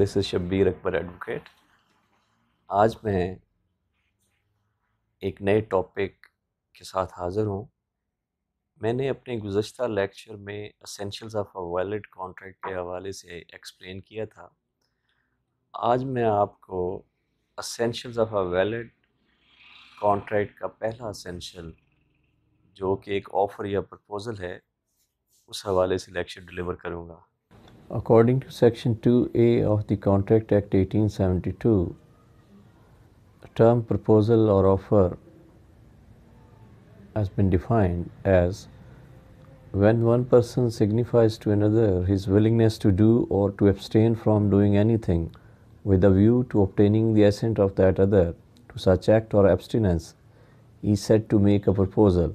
دس از شبیر اکبر advocate آج میں ایک نئے ٹاپک کے ساتھ حاضر ہوں۔ میں نے اپنے گزشتہ لیکچر میں essentials of a valid contract کے حوالے سے ایکسپلین کیا تھا۔ آج میں آپ کو essentials of a valid contract کا پہلا اسینشل جو کہ ایک آفر یا پرپوزل ہے، اس حوالے سے لیکچر ڈلیور کروں گا۔ According to Section 2A of the Contract Act 1872, term proposal or offer has been defined as when one person signifies to another his willingness to do or to abstain from doing anything with a view to obtaining the assent of that other to such act or abstinence, he is said to make a proposal.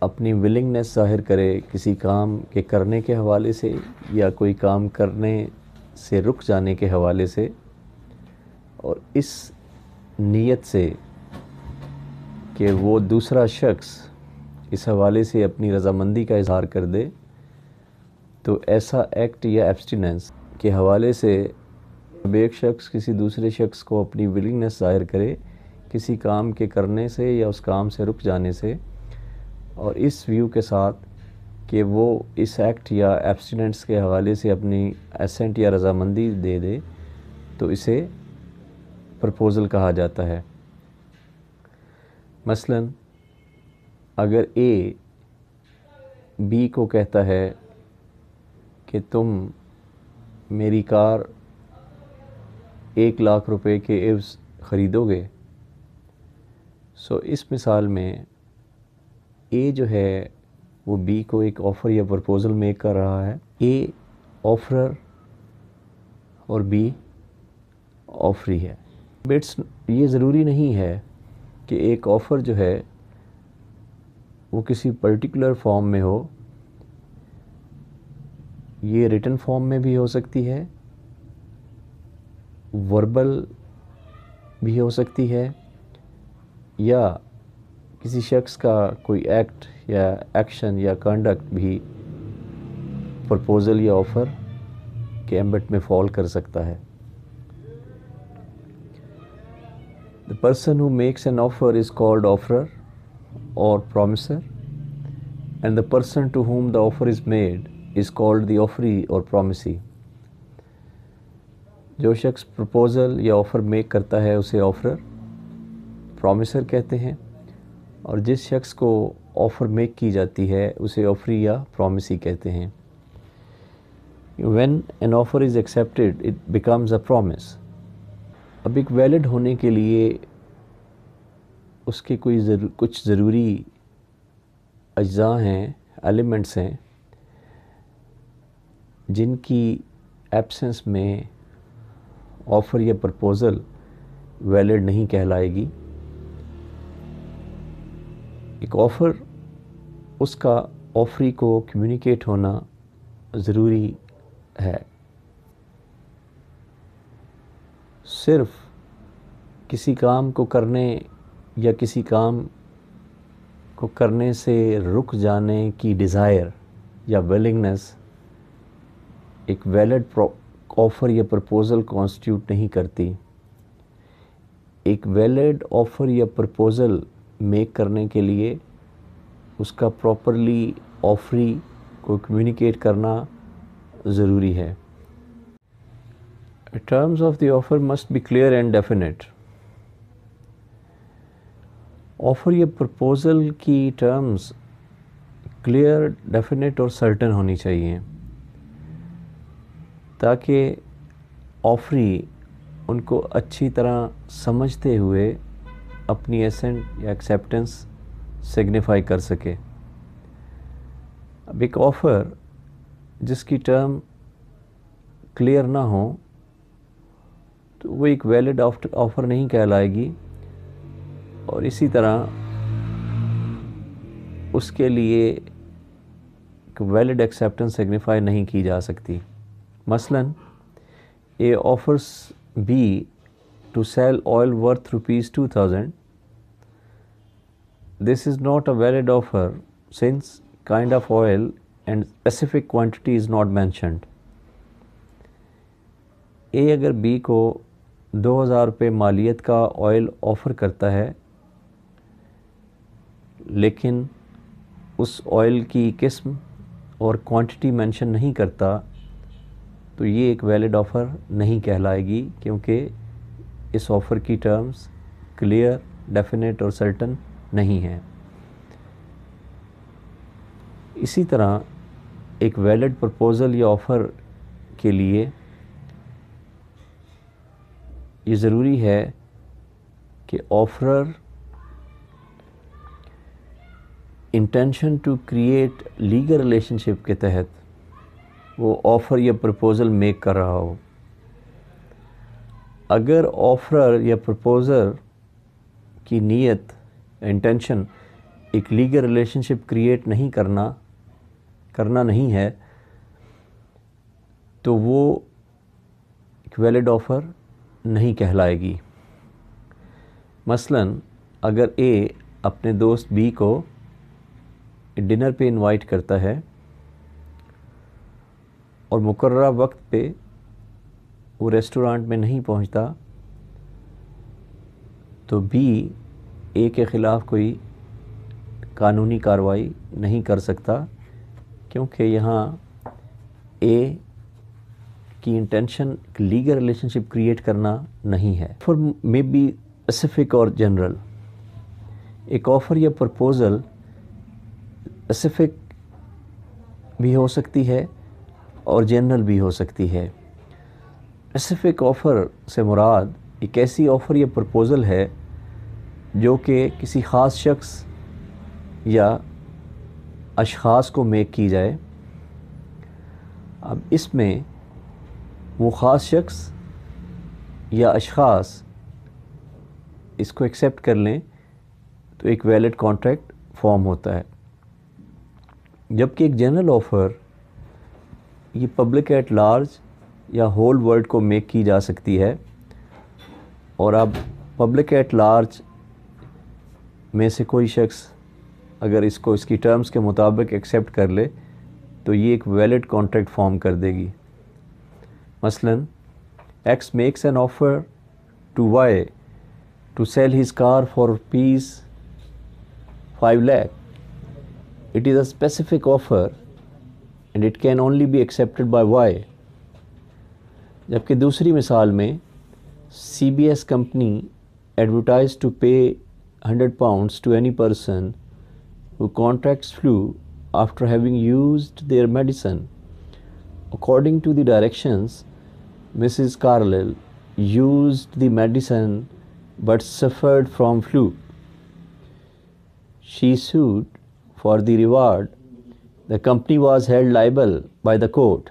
اپنی willingness ظاہر کرے کسی کام کے کرنے کے حوالے سے یا کوئی کام کرنے سے رک جانے کے حوالے سے اور اس نیت سے کہ وہ دوسرا شخص اس حوالے سے اپنی رضامندی کا اظہار کر دے، تو ایسا ایکٹ یا ایبسٹیننس کے حوالے سے اب ایک شخص کسی دوسرے شخص کو اپنی ولنگنیس ظاہر کرے کسی کام کے کرنے سے یا اس کام سے رک جانے سے اور اس ویو کے ساتھ کہ وہ اس ایکٹ یا ایبسٹیننٹس کے حوالے سے اپنی ایسنٹ یا رضامندی دے دے، تو اسے پرپوزل کہا جاتا ہے۔ مثلا، اگر اے بی کو کہتا ہے کہ تم میری کار ایک لاکھ روپے کے عوض خریدو گے، سو اس مثال میں اے جو ہے وہ بی کو ایک آفر یا پرپوزل میک کر رہا ہے. اے آفرر اور بی آفری ہے. بٹس یہ ضروری نہیں ہے کہ ایک آفر جو ہے وہ کسی پرٹیکولر فارم میں ہو. یہ ریٹن فارم میں بھی ہو سکتی ہے. وربل بھی ہو سکتی ہے. یا کسی شخص کا کوئی ایکٹ یا ایکشن یا کنڈکٹ بھی پرپوزل یا آفر کے ایمبٹ میں فال کر سکتا ہے. The person who makes an offer is called offerer اور promisor and the person to whom the offer is made is called the offeree اور پرومسی جو شخص پرپوزل یا آفر میک کرتا ہے اسے آفرر پرومسر کہتے ہیں. اور جس شخص کو آفر میک کی جاتی ہے، اسے آفری یا پرومسی کہتے ہیں۔ When an offer is accepted it becomes a promise اب ایک ویلڈ ہونے کے لیے اس کے کوئی ضرور، کچھ ضروری اجزاء ہیں ایلیمنٹس ہیں، جن کی ایبسنس میں آفر یا پرپوزل ویلڈ نہیں کہلائے گی۔ ایک آفر، اس کا آفری کو کمیونیکیٹ ہونا ضروری ہے۔ صرف کسی کام کو کرنے یا کسی کام کو کرنے سے رک جانے کی ڈیزائر یا ویلنگنس ایک ویلڈ آفر یا پرپوزل کانسٹیوٹ نہیں کرتی۔ ایک ویلڈ آفر یا پرپوزل میک کرنے کے لیے اس کا پراپرلی آفری کو کمیونیکیٹ کرنا ضروری ہے۔ Terms of the offer must be clear and definite offer یا پرپوزل کی ٹرمز کلیئر ڈیفینیٹ اور سرٹن ہونی چاہیے تاکہ آفری ان کو اچھی طرح سمجھتے ہوئے اپنی ایسنٹ یا ایکسیپٹنس سگنیفائی کر سکے۔ اب ایک آفر جس کی ٹرم کلیئر نہ ہو، تو وہ ایک ویلڈ آفر نہیں کہلائے گی۔ اور اسی طرح اس کے لیے ایک ویلڈ ایکسیپٹنس سگنیفائی نہیں کی جا سکتی۔ مثلا A offers B to sell oil worth rupees two thousand This is not a valid offer since kind of oil and specific quantity is not mentioned. A اگر بی کو دو ہزار روپے مالیت کا آئل آفر کرتا ہے، لیکن اس آئل کی قسم اور کوانٹٹی مینشن نہیں کرتا، تو یہ ایک ویلڈ آفر نہیں کہلائے گی کیونکہ اس آفر کی ٹرمز کلیئر ڈیفینیٹ اور سرٹن نہیں ہیں۔ اسی طرح ایک ویلڈ پرپوزل یا آفر کے لیے یہ ضروری ہے کہ offerer intention to create legal relationship کے تحت وہ آفر یا پرپوزل میک کر رہا ہو۔ اگر آفرر یا پرپوزر کی نیت انٹینشن ایک لیگل ریلیشن شپ کریٹ نہیں کرنا کرنا نہیں ہے، تو وہ ایک ویلڈ آفر نہیں کہلائے گی۔ مثلا اگر اے اپنے دوست بی کو ڈنر پہ انوائٹ کرتا ہے اور مقررہ وقت پہ وہ ریسٹورانٹ میں نہیں پہنچتا، تو بی اے کے خلاف کوئی قانونی کارروائی نہیں کر سکتا، کیونکہ یہاں اے کی intention legal relationship create کرنا نہیں ہے۔ فار مے بی اسپیسفک اور جنرل ایک آفر یا پرپوزل اسپیسفک بھی ہو سکتی ہے اور جنرل بھی ہو سکتی ہے۔ اسپیسفک آفر سے مراد ایک ایسی آفر یا پرپوزل ہے جو کہ کسی خاص شخص یا اشخاص کو میک کی جائے۔ اب اس میں وہ خاص شخص یا اشخاص اس کو ایکسیپٹ کر لیں تو ایک ویلڈ کانٹریکٹ فارم ہوتا ہے۔ جبکہ ایک جنرل آفر یہ پبلک ایٹ لارج یا ہول ورلڈ کو میک کی جا سکتی ہے۔ اور اب پبلک ایٹ لارج میں سے کوئی شخص اگر اس کو اس کی ٹرمز کے مطابق ایکسیپٹ کر لے، تو یہ ایک ویلڈ کانٹریکٹ فارم کر دے گی۔ مثلا X makes an offer to Y to sell his car for piece five lakh it is a specific offer and it can only be accepted by Y جبکہ دوسری مثال میں C B S company advertise to pay 100 pounds to any person who contracts flu after having used their medicine. According to the directions, Mrs. Carlyle used the medicine but suffered from flu. She sued for the reward. The company was held liable by the court.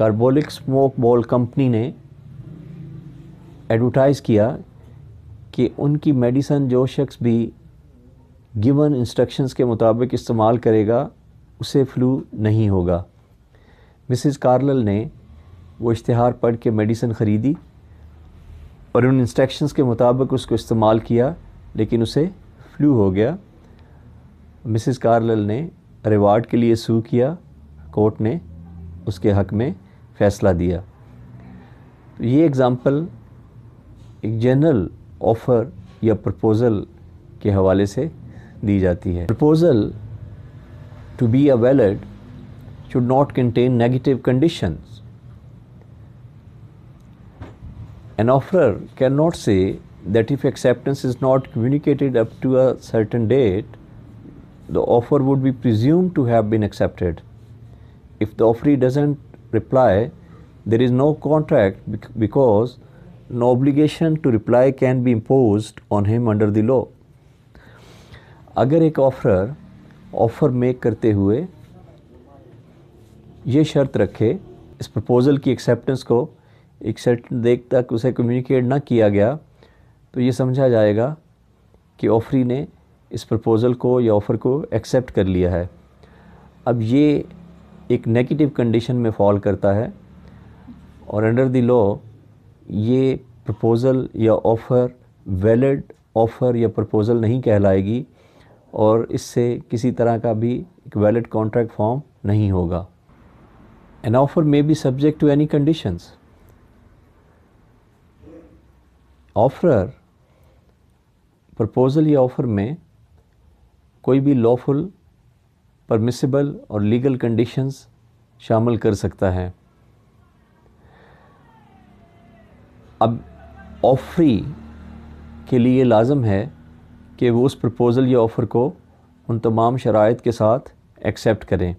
کاربولک smoke ball company نے advertise کیا کہ ان کی medicine جو شخص بھی given instructions کے مطابق استعمال کرے گا، اسے فلو نہیں ہوگا۔ مسز کارلل نے وہ اشتہار پڑھ کے میڈیسن خریدی اور ان انسٹرکشنز کے مطابق اس کو استعمال کیا، لیکن اسے فلو ہو گیا۔ مسز کارلل نے ریوارڈ کے لیے سو کیا۔ کورٹ نے اس کے حق میں فیصلہ دیا تو یہ اگزامپل ایک جنرل آفر یا پرپوزل کے حوالے سے دی جاتی ہے proposal to be a valid should not contain negative conditions an offer can not say that if acceptance is not communicated up to a certain date the offer would be presume to have been accepted if the offeree doesn't reply, there is no contract because no obligation to reply can be imposed on him under the law. Agar ek offerer offer make کرتے ہوئے یہ شرط رکھے اس proposal کی acceptance کو ایک certain دیکھ تک اسے کمیونیکیٹ نہ کیا گیا تو یہ سمجھا جائے گا کہ آفری نے اس پرپوزل کو یا آفر کو ایکسیپٹ کر لیا ہے اب یہ ایک نیگیٹو کنڈیشن میں فال کرتا ہے اور انڈر دی لا یہ پرپوزل یا آفر ویلڈ آفر یا پرپوزل نہیں کہلائے گی اور اس سے کسی طرح کا بھی ایک ویلڈ کانٹریکٹ فارم نہیں ہوگا۔ An offer may be subject to any conditions offeror proposal یا آفر میں کوئی بھی لافل پرمیسیبل اور لیگل کنڈیشنز شامل کر سکتا ہے۔ اب آفری کے لیے لازم ہے کہ وہ اس پرپوزل یا آفر کو ان تمام شرائط کے ساتھ ایکسیپٹ کریں۔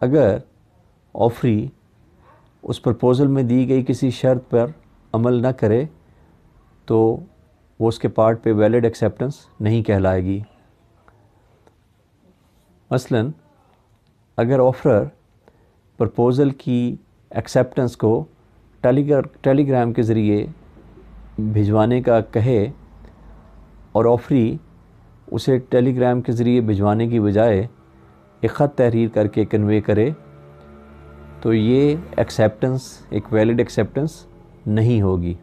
اگر آفری اس پرپوزل میں دی گئی کسی شرط پر عمل نہ کرے تو وہ اس کے پارٹ پہ ویلڈ ایکسیپٹنس نہیں کہلائے گی۔ مثلا اگر آفرر پرپوزل کی ایکسیپٹنس کو ٹیلی گرام کے ذریعے بھجوانے کا کہے اور آفری اسے ٹیلی گرام کے ذریعے بھجوانے کی بجائے ایک خط تحریر کر کے کنوے کرے، تو یہ ایکسیپٹنس ایک ویلڈ ایکسیپٹنس نہیں ہوگی۔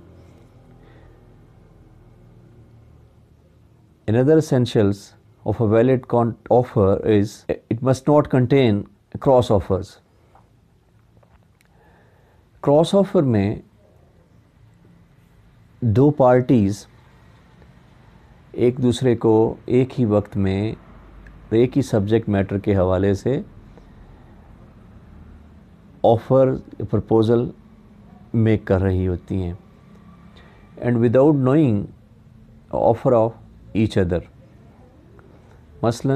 Another essentials of a valid offer is it must not contain cross offers. Cross offer میں دو پارٹیز ایک دوسرے کو ایک ہی وقت میں ایک ہی سبجیکٹ میٹر کے حوالے سے آفر پرپوزل میک کر رہی ہوتی ہیں and without knowing offer of each other مثلا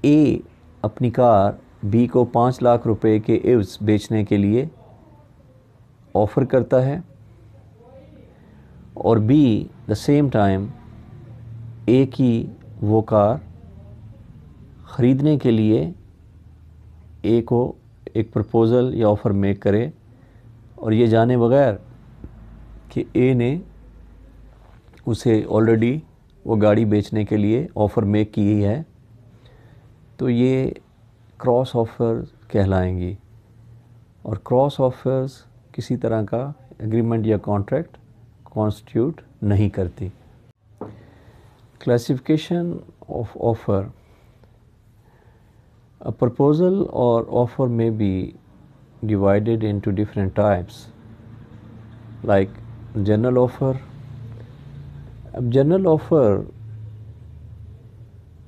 اے اپنی کار بی کو پانچ لاکھ روپے کے ایوز بیچنے کے لیے آفر کرتا ہے اور B the same time A کی وہ کار خریدنے کے لیے اے کو ایک پرپوزل یا آفر میک کرے اور یہ جانے بغیر کہ اے نے اسے آلریڈی وہ گاڑی بیچنے کے لیے آفر میک کی ہے۔ تو یہ کراس آفر کہلائیں گی۔ اور کراس آفرز کسی طرح کا اگریمنٹ یا کانٹریکٹ کانسٹیوٹ نہیں کرتی۔ Classification of offer. پرپوزل اور آفر میں be divided into different types like general offer اب جنرل آفر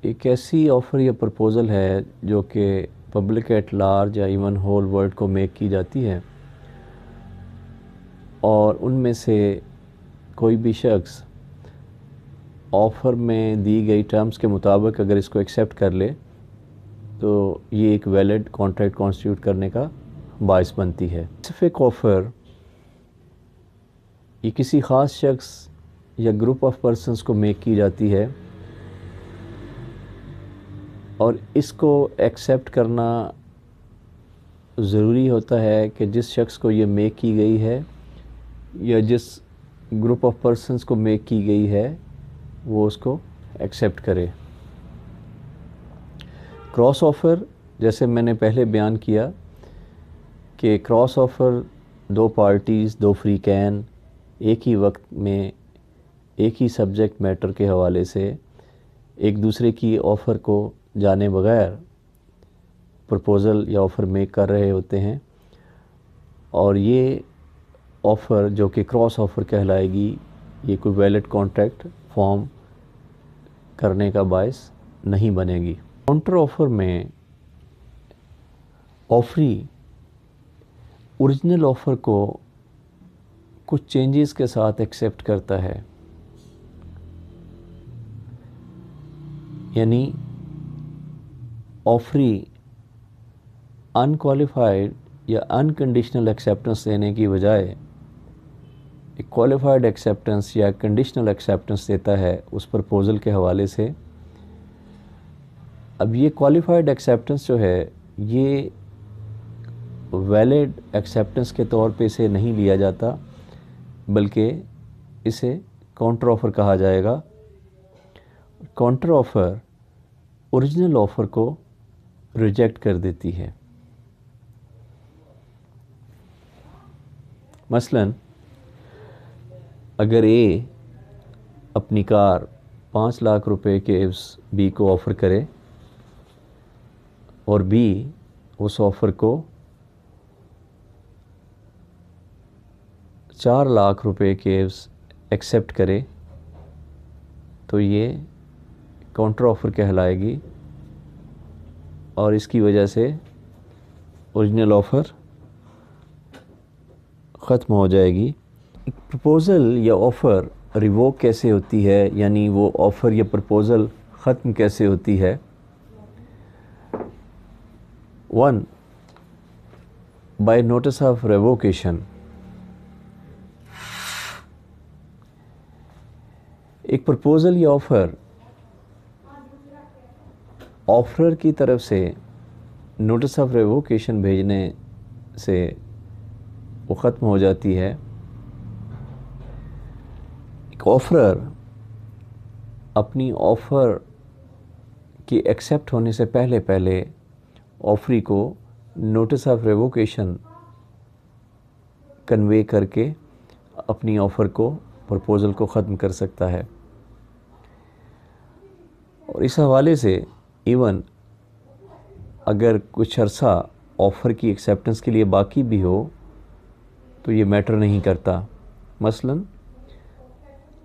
ایک ایسی آفر یا پرپوزل ہے جو کہ پبلک ایٹ لارج یا ایون ہول ورلڈ کو میک کی جاتی ہے اور ان میں سے کوئی بھی شخص آفر میں دی گئی ٹرمز کے مطابق اگر اس کو ایکسیپٹ کر لے تو یہ ایک ویلڈ کانٹریکٹ کانسٹیوٹ کرنے کا باعث بنتی ہے۔ اسپیسیفک آفر یہ کسی خاص شخص یا گروپ آف پرسنس کو میک کی جاتی ہے اور اس کو ایکسیپٹ کرنا ضروری ہوتا ہے کہ جس شخص کو یہ میک کی گئی ہے یا جس گروپ آف پرسنس کو میک کی گئی ہے وہ اس کو ایکسیپٹ کرے۔ کراس آفر جیسے میں نے پہلے بیان کیا کہ کراس آفر دو پارٹیز دو فری کین ایک ہی وقت میں ایک ہی سبجیکٹ میٹر کے حوالے سے ایک دوسرے کی آفر کو جانے بغیر پرپوزل یا آفر میک کر رہے ہوتے ہیں۔ اور یہ آفر جو کہ کراس آفر کہلائے گی، یہ کوئی ویلڈ کانٹریکٹ فارم کرنے کا باعث نہیں بنے گی۔ کاؤنٹر آفر میں آفری اوریجنل آفر کو کچھ چینجز کے ساتھ ایکسیپٹ کرتا ہے۔ یعنی آفری انکوالیفائڈ یا انکنڈیشنل ایکسیپٹنس دینے کی بجائے ایک کوالیفائڈ ایکسیپٹنس یا کنڈیشنل ایکسیپٹنس دیتا ہے اس پرپوزل کے حوالے سے۔ اب یہ کوالیفائڈ ایکسیپٹنس جو ہے، یہ ویلڈ ایکسیپٹنس کے طور پہ اسے نہیں لیا جاتا، بلکہ اسے کاؤنٹر آفر کہا جائے گا۔ کاؤنٹر آفر اوریجنل آفر کو ریجیکٹ کر دیتی ہے۔ مثلا، اگر اے اپنی کار پانچ لاکھ روپے کے ایوز بی کو آفر کرے اور بی اس آفر کو چار لاکھ روپے کے ایوز ایکسیپٹ کرے، تو یہ کاؤنٹر آفر کہلائے گی اور اس کی وجہ سے اوریجنل آفر ختم ہو جائے گی۔ پرپوزل یا آفر ریووک کیسے ہوتی ہے؟ یعنی وہ آفر یا پرپوزل ختم کیسے ہوتی ہے؟ One by notice of revocation ایک پرپوزل یا آفر آفرر کی طرف سے نوٹس آف ریووکیشن بھیجنے سے وہ ختم ہو جاتی ہے۔ ایک آفرر اپنی آفر کی ایکسیپٹ ہونے سے پہلے پہلے آفری کو نوٹس آف ریووکیشن کنوے کر کے اپنی آفر کو، پرپوزل کو ختم کر سکتا ہے۔ اور اس حوالے سے ایون اگر کچھ عرصہ آفر کی ایکسیپٹنس کے لیے باقی بھی ہو، تو یہ میٹر نہیں کرتا۔ مثلاً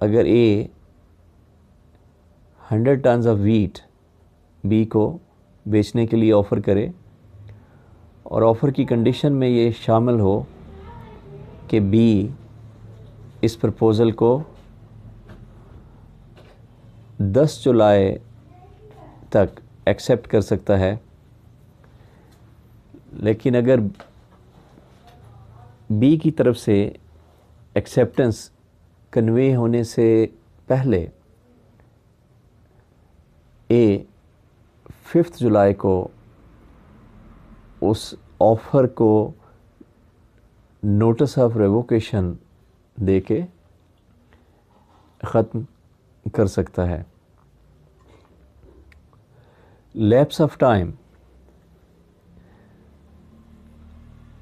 اگر A hundred tons of wheat B کو بیچنے کے لیے آفر کرے اور آفر کی کنڈیشن میں یہ شامل ہو کہ بی اس پرپوزل کو دس جولائی تک ایکسیپٹ کر سکتا ہے، لیکن اگر بی کی طرف سے ایکسیپٹنس کنوے ہونے سے پہلے اے ففتھ جولائی کو اس آفر کو نوٹس آف ریووکیشن دے کے ختم کر سکتا ہے۔ لیپس آف ٹائم،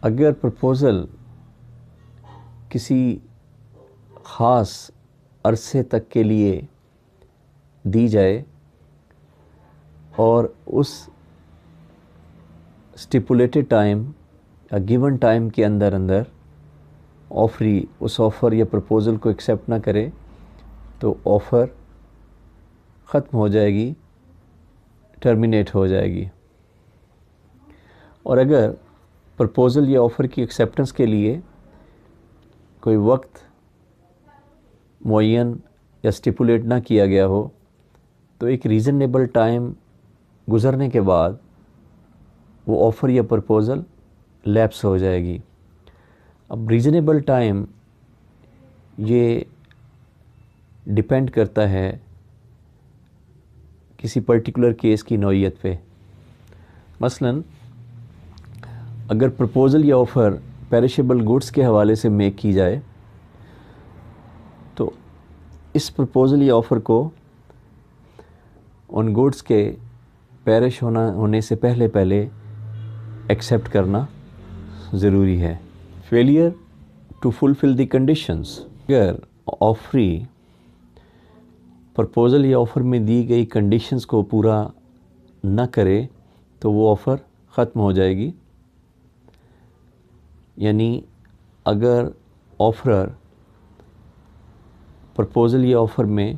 اگر پرپوزل کسی خاص عرصے تک کے لیے دی جائے اور اس اسٹیپولیٹڈ ٹائم یا گیون ٹائم کے اندر اندر آفری اس آفر یا پرپوزل کو ایکسیپٹ نہ کرے تو آفر ختم ہو جائے گی۔ ٹرمینیٹ ہو جائے گی۔ اور اگر پرپوزل یا آفر کی ایکسیپٹنس کے لیے کوئی وقت، معین یا اسٹیپولیٹ نہ کیا گیا ہو، تو ایک ریزنیبل ٹائم گزرنے کے بعد وہ آفر یا پرپوزل لیپس ہو جائے گی۔ اب ریزنیبل ٹائم یہ ڈپینڈ کرتا ہے کسی پرٹیکولر کیس کی نوعیت پہ۔ مثلا، اگر پرپوزل یا آفر پیرشیبل گوڈس کے حوالے سے میک کی جائے، تو اس پرپوزل یا آفر کو ان گوڈس کے پیرش ہونا، ہونے سے پہلے پہلے ایکسیپٹ کرنا ضروری ہے۔ Failure to fulfil the conditions اگر آفری پرپوزل یا آفر میں دی گئی کنڈیشنز کو پورا نہ کرے تو وہ آفر ختم ہو جائے گی۔ یعنی اگر آفرر پرپوزل یا آفر میں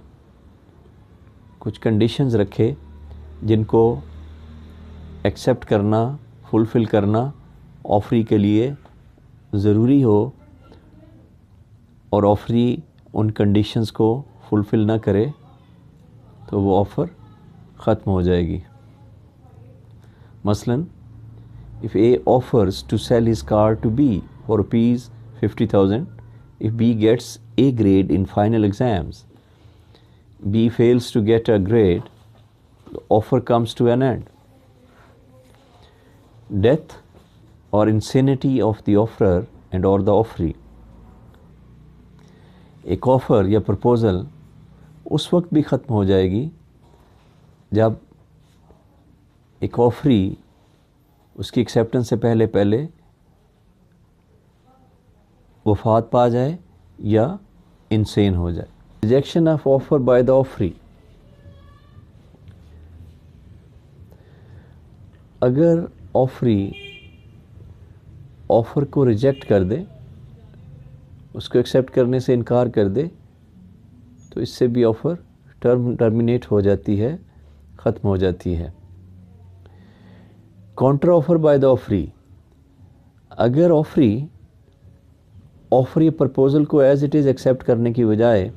کچھ کنڈیشنز رکھے جن کو ایکسیپٹ کرنا، فلفل کرنا آفری کے لیے ضروری ہو اور آفری ان کنڈیشنز کو فلفل نہ کرے تو وہ آفر ختم ہو جائے گی مثلا if A offers to sell his car to B for rupees fifty thousand if B gets A grade in final exams, B fails to get a grade, the offer comes to an end. Death or insanity of the offerer and or the offeree. ایک offer یا proposal اس وقت بھی ختم ہو جائے گی جب ایک آفری اس کی ایکسیپٹنس سے پہلے پہلے وفات پا جائے یا انسین ہو جائے۔ Rejection of offer by the offeree اگر آفری آفر کو ریجیکٹ کر دے، اس کو ایکسیپٹ کرنے سے انکار کر دے تو اس سے بھی آفر ٹرم ٹرمینیٹ ہو جاتی ہے، ختم ہو جاتی ہے۔ Counter offer by the offeree اگر آفری آفر یا پرپوزل کو ایز اٹ از ایکسیپٹ کرنے کی بجائے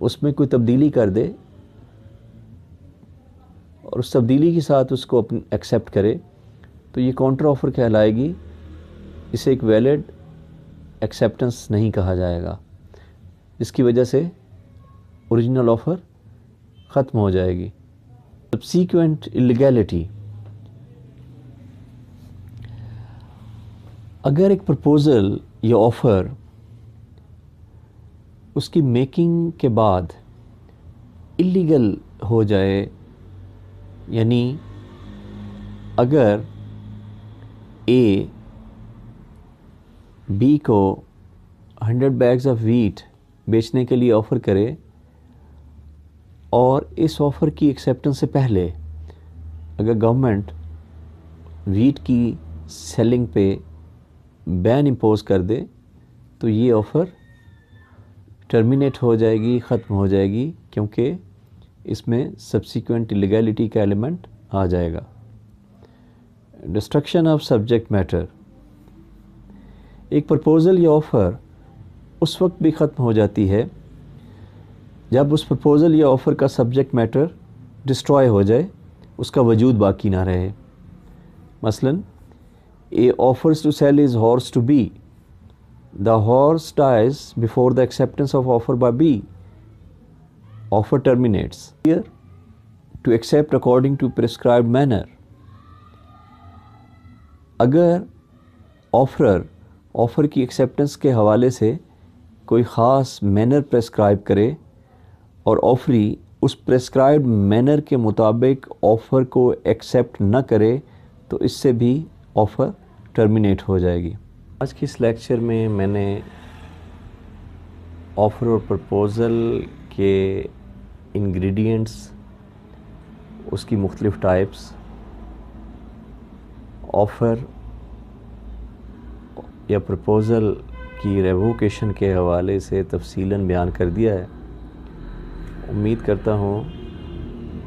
اس میں کوئی تبدیلی کر دے اور اس تبدیلی کے ساتھ اس کو ایکسیپٹ کرے، تو یہ کانٹر آفر کہلائے گی۔ اسے ایک ویلڈ ایکسیپٹنس نہیں کہا جائے گا۔ جس کی وجہ سے اوریجنل آفر ختم ہو جائے گی۔ سبسیکوینٹ انلیگیلٹی اگر ایک پرپوزل یا آفر اس کی میکنگ کے بعد اللیگل ہو جائے یعنی اگر اے بی کو ہنڈریڈ بیگز آف ویٹ بیچنے کے لیے آفر کرے اور اس آفر کی ایکسیپٹنس سے پہلے اگر گورنمنٹ ویٹ کی سیلنگ پہ بین امپوز کر دے، تو یہ آفر ٹرمینیٹ ہو جائے گی، ختم ہو جائے گی، کیونکہ اس میں سبسیکوینٹ لیگیلٹی کا ایلیمنٹ آ جائے گا۔ ڈسٹرکشن آف سبجیکٹ میٹر ایک پرپوزل یا آفر اس وقت بھی ختم ہو جاتی ہے جب اس پرپوزل یا آفر کا سبجیکٹ میٹر ڈسٹروائے ہو جائے، اس کا وجود باقی نہ رہے۔ مثلا A offers to sell his horse to B the horse dies before the acceptance of offer by B offer terminates to accept according to prescribed manner اگر آفرر آفر کی ایکسیپٹنس کے حوالے سے کوئی خاص مینر پریسکرائب کرے اور آفری اس پریسکرائبڈ مینر کے مطابق آفر کو ایکسیپٹ نہ کرے تو اس سے بھی آفر ٹرمینیٹ ہو جائے گی۔ آج کی اس لیکچر میں میں نے آفر اور پرپوزل کے انگریڈینٹس اس کی مختلف ٹائپس آفر یا پرپوزل کی ریووکیشن کے حوالے سے تفصیلاً بیان کر دیا ہے۔ امید کرتا ہوں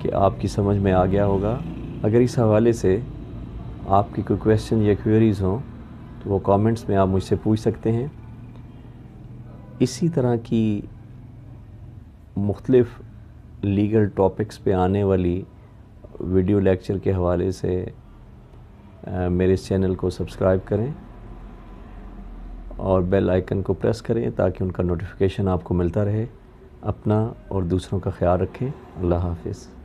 کہ آپ کی سمجھ میں آ گیا ہوگا۔ اگر اس حوالے سے آپ کی کوئی کویشچن یا کوئریز ہوں تو وہ کامنٹس میں آپ مجھ سے پوچھ سکتے ہیں۔ اسی طرح کی مختلف لیگل ٹاپکس پہ آنے والی ویڈیو لیکچر کے حوالے سے میرے اس چینل کو سبسکرائب کریں اور بیل آئیکن کو پریس کریں تاکہ ان کا نوٹیفیکیشن آپ کو ملتا رہے۔ اپنا اور دوسروں کا خیال رکھیں۔ اللہ حافظ۔